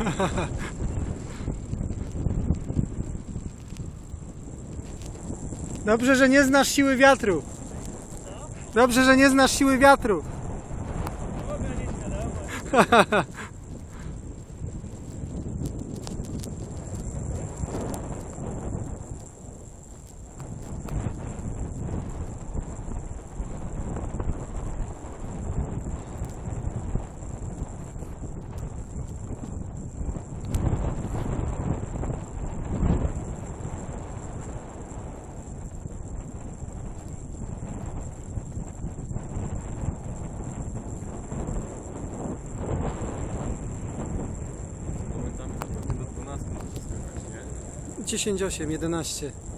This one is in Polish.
Dobrze, że nie znasz siły wiatru. Dobrze, że nie znasz siły wiatru. 10, 8, 11.